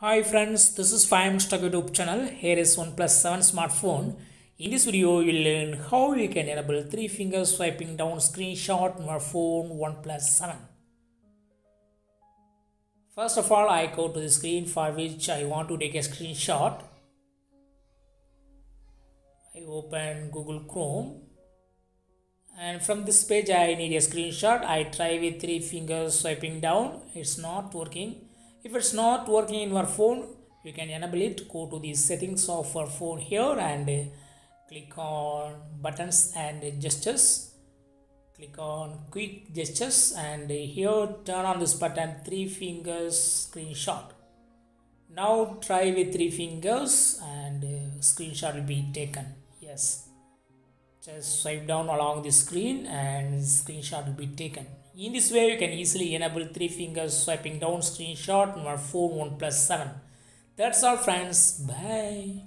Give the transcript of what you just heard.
Hi friends, this is 5 Stock YouTube channel. Here is OnePlus 7 smartphone. In this video, you will learn how you can enable 3 finger swiping down screenshot on your phone OnePlus 7. First of all, I go to the screen for which I want to take a screenshot. I open Google Chrome and from this page I need a screenshot. I try with 3 fingers swiping down. It's not working if it's not working in your phone you can enable it. Go to the settings of your phone here and uh, click on buttons and gestures. Click on quick gestures and here turn on this button three fingers screenshot. Now try with three fingers and uh, screenshot will be taken. Yes just swipe down along the screen and screenshot will be taken in this way, you can easily enable 3 fingers swiping down screenshot on your phone OnePlus 7. That's all friends. Bye.